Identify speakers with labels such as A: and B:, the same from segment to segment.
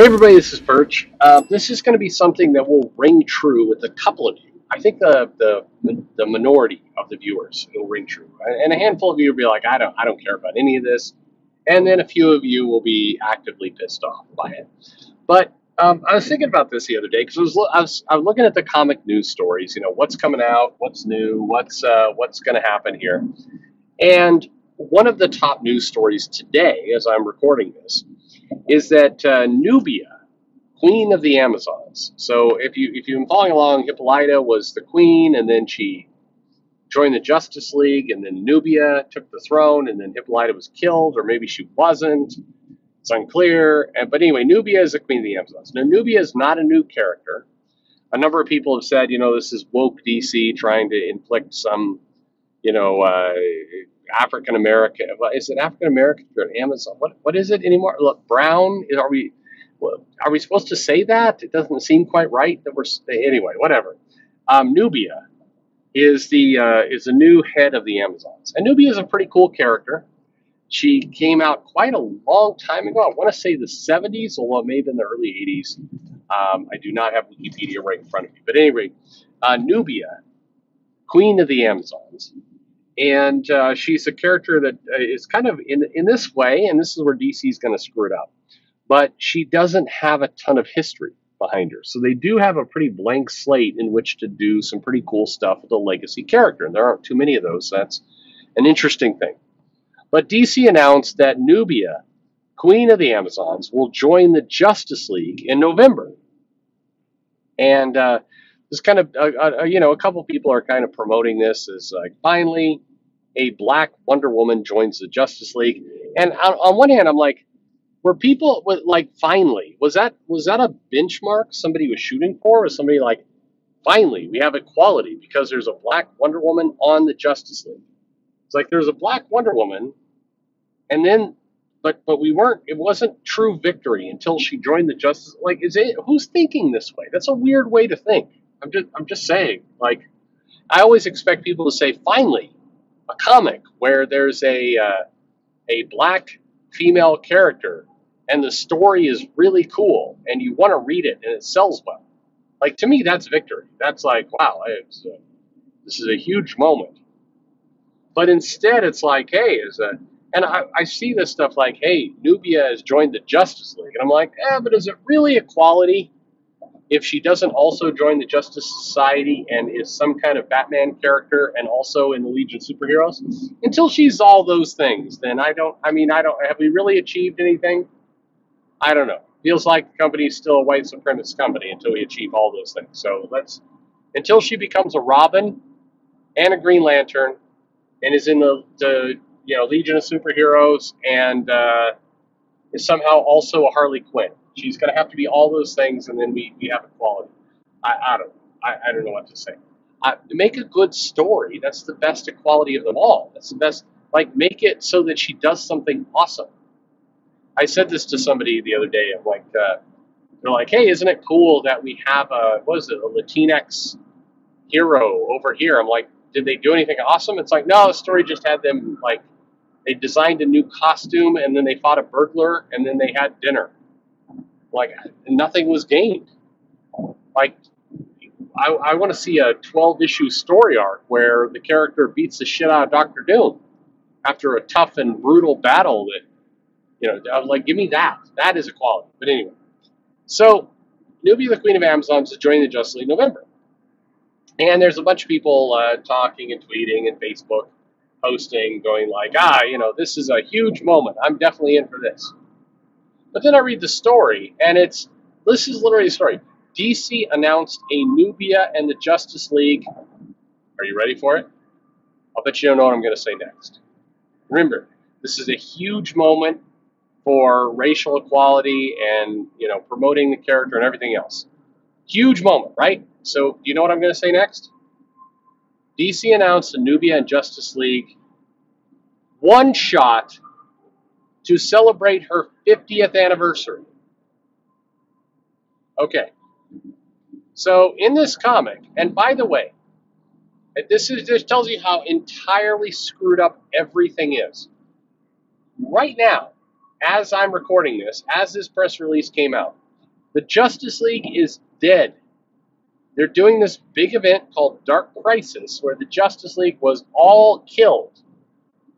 A: Hey everybody, this is Perch. Uh, this is going to be something that will ring true with a couple of you. I think the the the minority of the viewers will ring true, and a handful of you will be like, I don't I don't care about any of this, and then a few of you will be actively pissed off by it. But um, I was thinking about this the other day because I was, I was I was looking at the comic news stories. You know, what's coming out, what's new, what's uh, what's going to happen here, and one of the top news stories today, as I'm recording this is that uh, Nubia, queen of the Amazons. So if you if you've been following along, Hippolyta was the queen, and then she joined the Justice League, and then Nubia took the throne, and then Hippolyta was killed, or maybe she wasn't. It's unclear. And, but anyway, Nubia is the queen of the Amazons. Now, Nubia is not a new character. A number of people have said, you know, this is woke DC trying to inflict some, you know, uh, African American. Well, Is it African American? You're an Amazon. What what is it anymore? Look, brown. Are we are we supposed to say that? It doesn't seem quite right that we're anyway. Whatever. Um, Nubia is the uh, is the new head of the Amazons, and Nubia is a pretty cool character. She came out quite a long time ago. I want to say the 70s, although maybe in the early 80s. Um, I do not have Wikipedia right in front of me. But anyway, uh, Nubia, Queen of the Amazons, and uh, she's a character that uh, kind of in in this way, and this is where DC is going to screw it up. But she doesn't have a ton of history behind her, so they do have a pretty blank slate in which to do some pretty cool stuff with a legacy character, and there aren't too many of those. So that's an interesting thing. But DC announced that Nubia, Queen of the Amazons, will join the Justice League in November, and uh, this kind of, uh, uh, you know, a couple people are kind of promoting this as like, finally, a black Wonder Woman joins the Justice League. And on, on one hand, I'm like, were people like, finally, was that was that a benchmark somebody was shooting for? Was somebody like, finally, we have equality because there's a black Wonder Woman on the Justice League? It's like there's a black Wonder Woman, and then, but but we weren't. It wasn't true victory until she joined the Justice. Like, is it who's thinking this way? That's a weird way to think. I'm just I'm just saying. Like, I always expect people to say, finally, a comic where there's a uh, a black female character and the story is really cool and you want to read it and it sells well. Like to me, that's victory. That's like wow, this is a huge moment. But instead, it's like, hey, is a and I, I see this stuff like, hey, Nubia has joined the Justice League, and I'm like, eh, but is it really equality? If she doesn't also join the Justice Society and is some kind of Batman character and also in the Legion of Superheroes, until she's all those things, then I don't, I mean, I don't, have we really achieved anything? I don't know. Feels like the company's still a white supremacist company until we achieve all those things. So let's, until she becomes a Robin and a Green Lantern and is in the, the you know, Legion of Superheroes and uh, is somehow also a Harley Quinn She's going to have to be all those things, and then we, we have equality. I, I don't I, I don't know what to say. Make a good story. That's the best equality of them all. That's the best. Like, make it so that she does something awesome. I said this to somebody the other day. I'm like, uh, they're like, hey, isn't it cool that we have a, what is it, a Latinx hero over here? I'm like, did they do anything awesome? It's like, no, the story just had them, like, they designed a new costume and then they fought a burglar and then they had dinner like nothing was gained. Like I, I want to see a 12 issue story arc where the character beats the shit out of Doctor Doom after a tough and brutal battle that you know I like give me that. That is equality but anyway. So Nubia the Queen of Amazons is joining the Justice League November. And there's a bunch of people uh, talking and tweeting and Facebook posting going like ah you know this is a huge moment. I'm definitely in for this but then I read the story, and it's this is literally the story. DC announced a Nubia and the Justice League. Are you ready for it? I'll bet you don't know what I'm going to say next. Remember, this is a huge moment for racial equality and you know promoting the character and everything else. Huge moment, right? So, do you know what I'm going to say next? DC announced a Nubia and Justice League one shot to celebrate her 50th anniversary. Okay. So in this comic, and by the way, this is this tells you how entirely screwed up everything is. Right now, as I'm recording this, as this press release came out, The Justice League is dead. They're doing this big event called Dark Crisis, where the Justice League was all killed,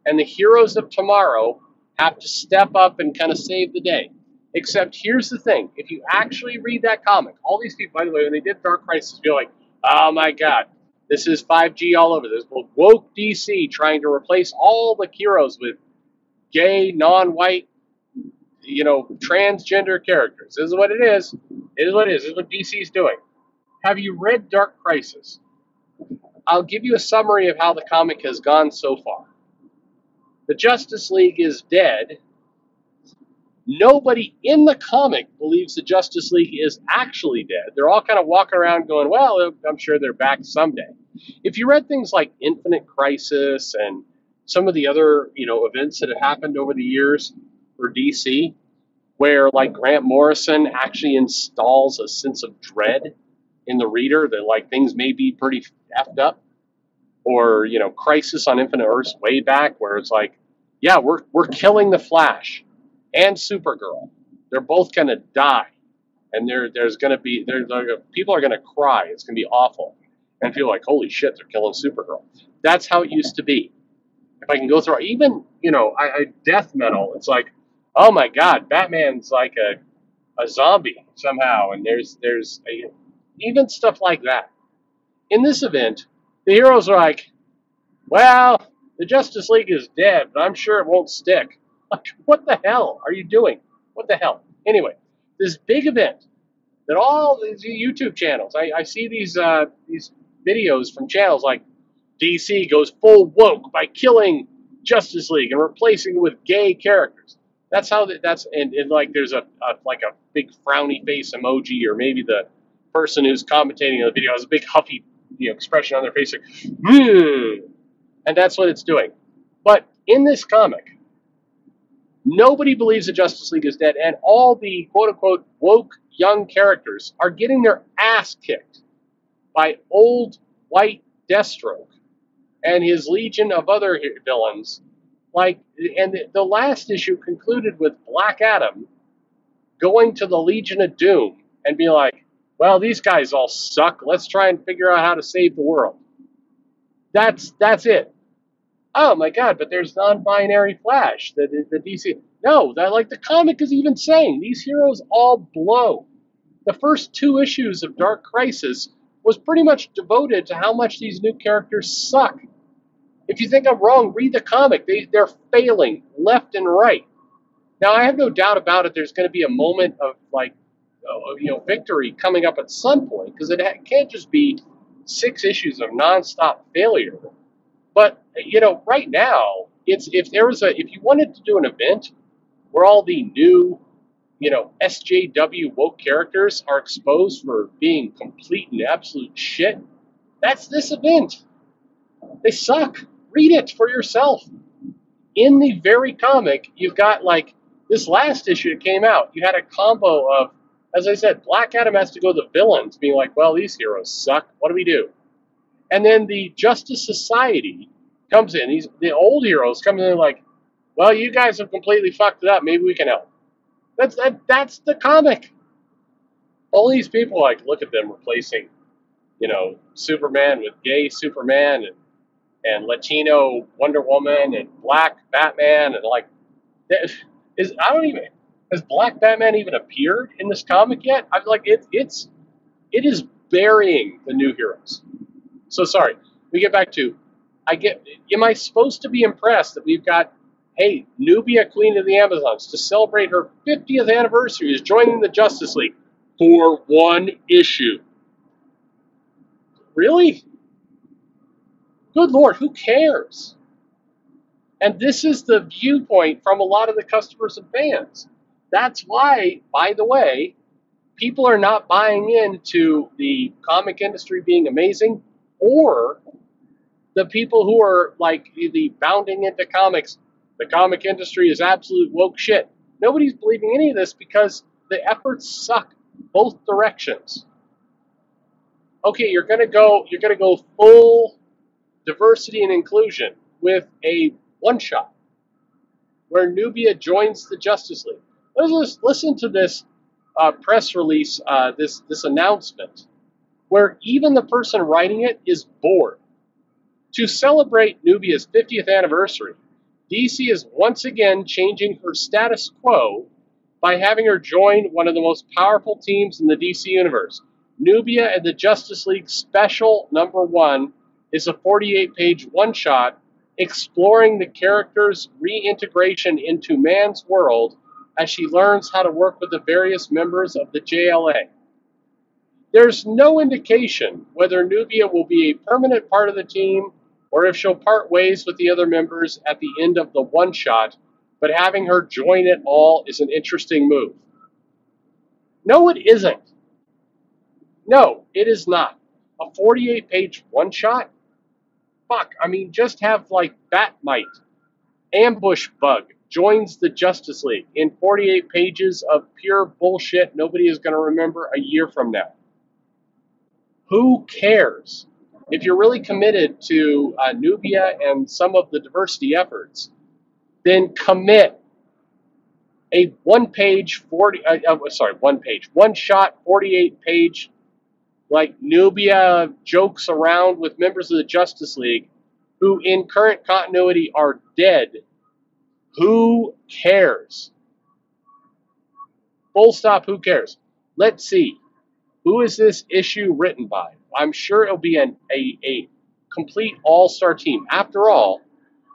A: and the heroes of tomorrow have to step up and kind of save the day. Except here's the thing: if you actually read that comic, all these people, by the way, when they did Dark Crisis, feel like, oh my god, this is 5G all over. This woke DC trying to replace all the heroes with gay, non-white, you know, transgender characters. This is what it is. It is what it is. This is what DC is doing. Have you read Dark Crisis? I'll give you a summary of how the comic has gone so far. The Justice League is dead. Nobody in the comic believes the Justice League is actually dead. They're all kind of walking around going, well, I'm sure they're back someday. If you read things like Infinite Crisis and some of the other, you know, events that have happened over the years for DC, where like Grant Morrison actually installs a sense of dread in the reader that like things may be pretty effed up, or you know, Crisis on Infinite Earths way back where it's like, yeah, we're we're killing the Flash and Supergirl. They're both gonna die, and there there's gonna be there's people are gonna cry. It's gonna be awful, and feel like holy shit, they're killing Supergirl. That's how it used to be. If I can go through even you know, I, I death metal. It's like, oh my god, Batman's like a a zombie somehow, and there's there's a even stuff like that. In this event, the heroes are like, well, the Justice League is dead, but I'm sure it won't stick. Like, what the hell are you doing? What the hell? Anyway, this big event that all these YouTube channels, I, I see these uh, these videos from channels like DC goes full woke by killing Justice League and replacing it with gay characters. That's how that's and, and like there's a, a like a big frowny face emoji or maybe the person who's commentating on the video has a big huffy you know, expression on their face, like, hmm. And that's what it's doing. But in this comic, nobody believes the Justice League is dead, and all the quote unquote woke young characters are getting their ass kicked by old white Deathstroke and his legion of other villains. Like, and the, last issue concluded with Black Adam going to the Legion of Doom and be like, well, these guys all suck. Let's try and figure out how to save the world. That's that's it. Oh my God! But there's non-binary Flash. The, the, the DC. No, that like the comic is even saying these heroes all blow. The first two issues of Dark Crisis was pretty much devoted to how much these new characters suck. If you think I'm wrong, read the comic. They, they're failing left and right. Now, I have no doubt about it. There's going to be a moment of like uh, you know victory coming up at some point because it can't just be six issues of nonstop failure. But you know, right now, it's if there was a if you wanted to do an event where all the new you know SJW woke characters are exposed for being complete and absolute shit, that's this event. They suck. Read it for yourself. In the very comic, you've got like this last issue that came out. You had a combo of as I said, Black Adam has to go to the villains, being like, well, these heroes suck. What do we do? And then the Justice Society comes in. These the old heroes come in like, well, you guys have completely fucked it up. Maybe we can help. That's that. That's the comic. All these people like look at them replacing, you know, Superman with gay Superman and and Latino Wonder Woman and Black Batman and like, is I don't even has Black Batman even appeared in this comic yet? I'm like, it, it's it is burying the new heroes. So sorry. We get back to, I get. Am I supposed to be impressed that we've got, hey, Nubia, Queen of the Amazons, to celebrate her 50th anniversary, is joining the Justice League for one issue? Really? Good Lord, who cares? And this is the viewpoint from a lot of the customers and fans. That's why, by the way, people are not buying into the comic industry being amazing or the people who are like the bounding into comics. The comic industry is absolute woke shit. Nobody's believing any of this because the efforts suck both directions. Okay, you're gonna go you're gonna go full diversity and inclusion with a one shot where Nubia joins the Justice League. Let's listen to this uh, press release, uh, this this announcement, where even the person writing it is bored. To celebrate Nubia's 50th anniversary, DC is once again changing her status quo by having her join one of the most powerful teams in the DC universe. Nubia and the Justice League Special Number One is a 48 page one shot exploring the character's reintegration into man's world as she learns how to work with the various members of the JLA. There's no indication whether Nubia will be a permanent part of the team or if she'll part ways with the other members at the end of the one shot, but having her join it all is an interesting move. No, it isn't. No, it is not. A 48 page one shot? Fuck, I mean, just have like Bat-Mite, Ambush Bug, joins the Justice League in 48 pages of pure bullshit nobody is going to remember a year from now. Who cares? If you're really committed to uh, Nubia and some of the diversity efforts, then commit a one page 40 uh, uh, sorry one page one shot 48 page like nubia jokes around with members of the justice league who in current continuity are dead who cares? Full stop, who cares? Let's see. Who is this issue written by? I'm sure it'll be an, a, a complete all star team. After all,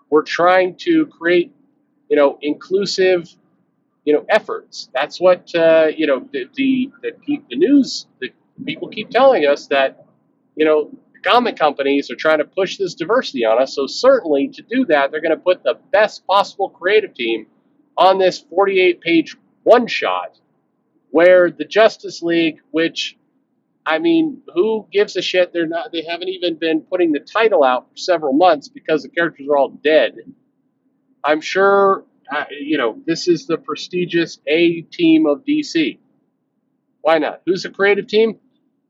A: we're trying to create, you know, inclusive, you know, efforts. That's what, uh, you know, the, the, the, the news, the people keep telling us that, you know, comic companies are trying to push this diversity on us. So certainly to do that, they're going to put the best possible creative team on this 48 page one shot where the Justice League, which I mean, who gives a shit? They're not. They haven't even been putting the title out for several months because the characters are all dead. I'm sure, uh, you know, this is the prestigious A team of DC. Why not? Who's the creative team?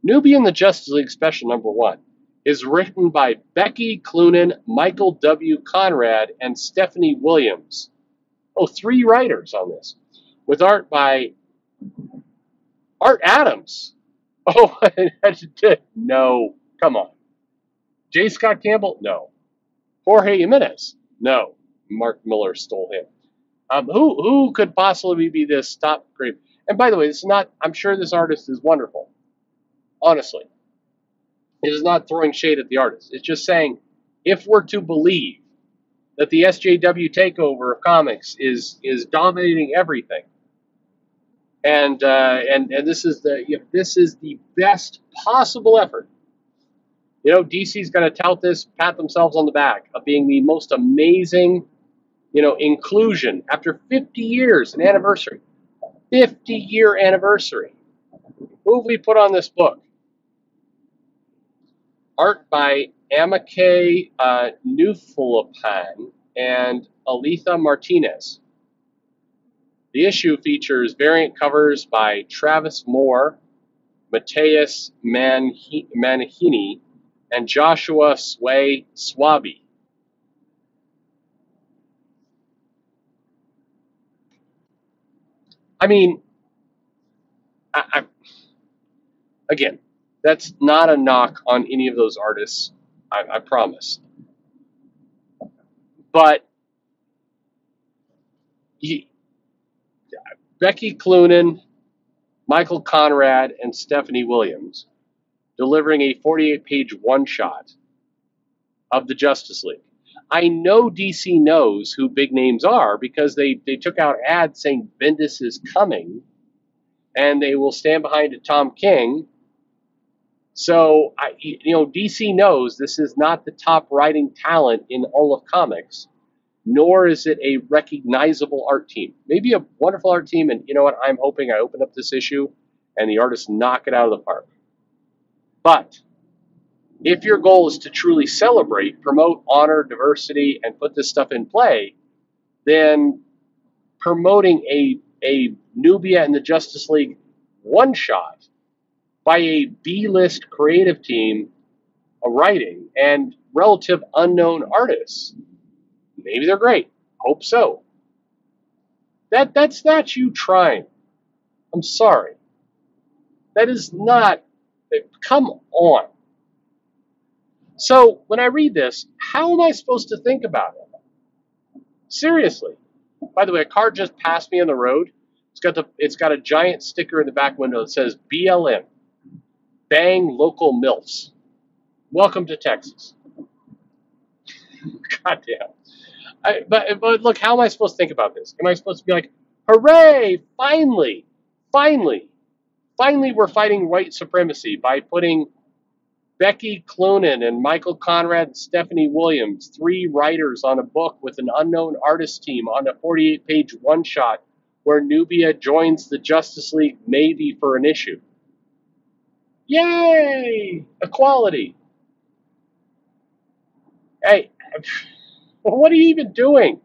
A: Nubia and the Justice League Special Number One is written by Becky Cloonan, Michael W. Conrad, and Stephanie Williams. Oh, three writers on this, with art by Art Adams. Oh, no, come on. J. Scott Campbell? No. Jorge Jimenez? No. Mark Millar stole him. Um, who who could possibly be this top great? And by the way, this is not. I'm sure this artist is wonderful. Honestly, it is not throwing shade at the artist. It's just saying if we're to believe that the SJW takeover of comics is is dominating everything, and uh, and and this is the if this is the best possible effort. You know, DC's going to tout this, pat themselves on the back of being the most amazing, you know, inclusion after 50 years, an anniversary, 50 year anniversary. Who have we put on this book? Art by Amancay uh, Nahuelpan and Alitha Martinez. The issue features variant covers by Travis Moore, Mateus Manhanini, and Joshua Sway Swaby. I mean, I, I, again, that's not a knock on any of those artists, I, I promise. But he, Becky Cloonan, Michael Conrad, and Stephanie Williams delivering a 48 page one shot of the Justice League. I know DC knows who big names are because they, they took out ads saying Bendis is coming and they will stand behind a Tom King so, I, you know, DC knows this is not the top writing talent in all of comics, nor is it a recognizable art team. Maybe a wonderful art team, and you know what? I'm hoping I open up this issue and the artists knock it out of the park. But if your goal is to truly celebrate, promote, honor diversity, and put this stuff in play, then promoting a, a Nubia and the Justice League one shot by a B-list creative team a writing and relative unknown artists. Maybe they're great. Hope so. That that's not you trying. I'm sorry. That is not, come on. So when I read this, how am I supposed to think about it? Seriously. By the way, a car just passed me on the road. It's got the it's got a giant sticker in the back window that says BLM, Bang Local Milfs. Welcome to Texas. Goddamn. I, but but look, how am I supposed to think about this? Am I supposed to be like, hooray, finally, finally, finally we're fighting white supremacy by putting Becky Cloonan and Michael Conrad and Stephanie Williams, three writers on a book with an unknown artist team on a 48 page one shot where Nubia joins the Justice League maybe for an issue. Yay! Equality. Hey, what are you even doing?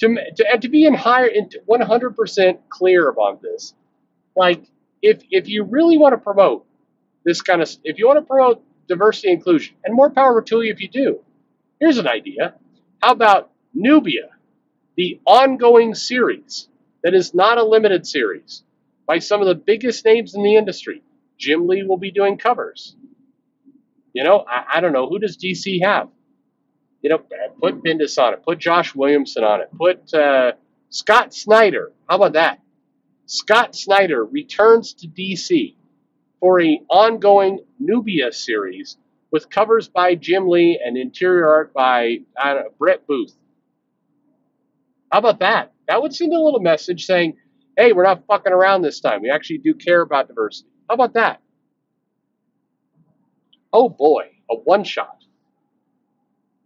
A: To, to, to be in higher, 100% clear about this, like, if, if you really want to promote this kind of, if you want to promote diversity and inclusion, and more power to you if you do, here's an idea. How about Nubia, the ongoing series that is not a limited series by some of the biggest names in the industry? Jim Lee will be doing covers. You know, I, I don't know. Who does DC have? You know, put Bendis on it. Put Josh Williamson on it. Put uh, Scott Snyder. How about that? Scott Snyder returns to DC for a ongoing Nubia series with covers by Jim Lee and interior art by Brett Booth. How about that? That would send a little message saying, hey, we're not fucking around this time. We actually do care about diversity. How about that? Oh boy, a one shot.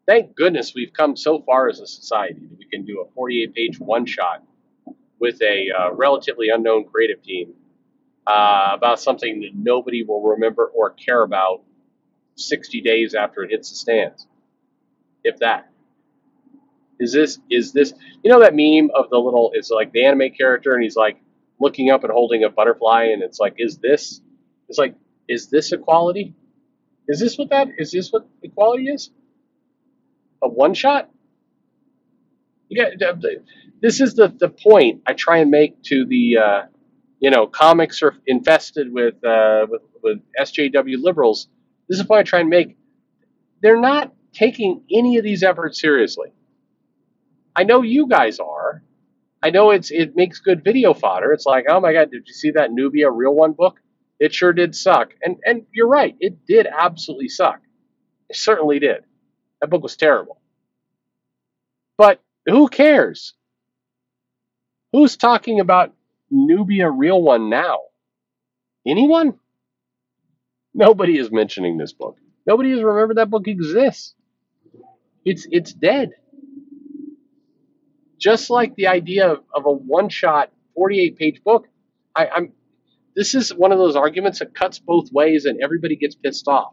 A: Thank goodness we've come so far as a society that we can do a 48 page one shot with a uh, relatively unknown creative team uh, about something that nobody will remember or care about 60 days after it hits the stands. If that. Is this, is this, you know that meme of the little, it's like the anime character and he's like looking up and holding a butterfly and it's like, is this, it's like, is this equality? Is this what that, is this what equality is? A one shot? Got, this is the, the point I try and make to the, uh, you know, comics are infested with, uh, with, with SJW liberals. This is the point I try and make. They're not taking any of these efforts seriously. I know you guys are. I know it's it makes good video fodder. It's like, oh my god, did you see that Nubia Real One book? It sure did suck. And and you're right, it did absolutely suck. It certainly did. That book was terrible. But who cares? Who's talking about Nubia Real One now? Anyone? Nobody is mentioning this book. Nobody has remembered that book exists. It's it's dead just like the idea of, of a one-shot 48-page book, I, I'm this is one of those arguments that cuts both ways and everybody gets pissed off.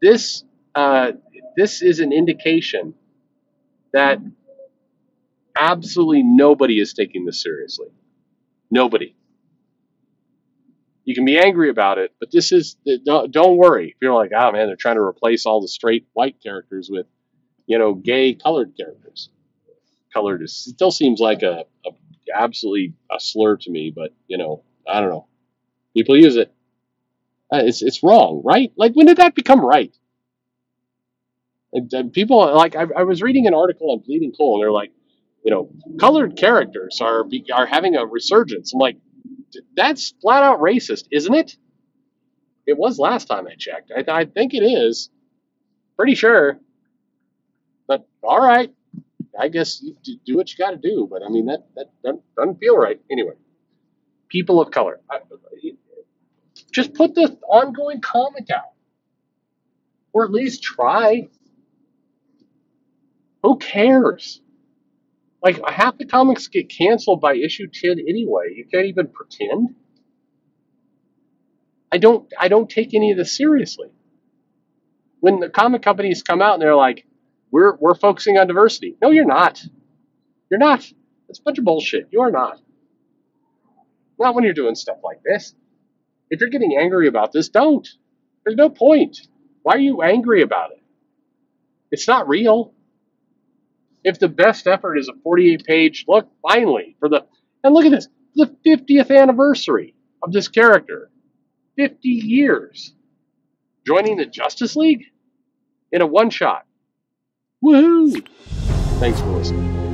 A: This uh, this is an indication that absolutely nobody is taking this seriously. Nobody. You can be angry about it, but this is don't, don't worry. If you're like, oh man, they're trying to replace all the straight white characters with, you know, gay colored characters colored is still seems like a, a absolutely a slur to me, but you know, I don't know. People use it. Uh, it's it's wrong, right? Like when did that become right? And, and people like I, I, was reading an article on Bleeding Cool, and they're like, you know, colored characters are are having a resurgence. I'm like, that's flat out racist, isn't it? It was last time I checked. I, I think it is. Pretty sure. But all right, I guess you do what you got to do, but I mean that that doesn't, doesn't feel right anyway. People of color, I, just put the ongoing comic out, or at least try. Who cares? Like half the comics get canceled by issue ten anyway. You can't even pretend. I don't. I don't take any of this seriously. When the comic companies come out and they're like, we're, we're focusing on diversity. No, you're not. You're not. It's a bunch of bullshit. You are not. Not when you're doing stuff like this. If you're getting angry about this, don't. There's no point. Why are you angry about it? It's not real. If the best effort is a 48 page look, finally, for the, and look at this, the 50th anniversary. of this character. 50 years. Joining the Justice League in a one shot. Woohoo! Thanks for listening.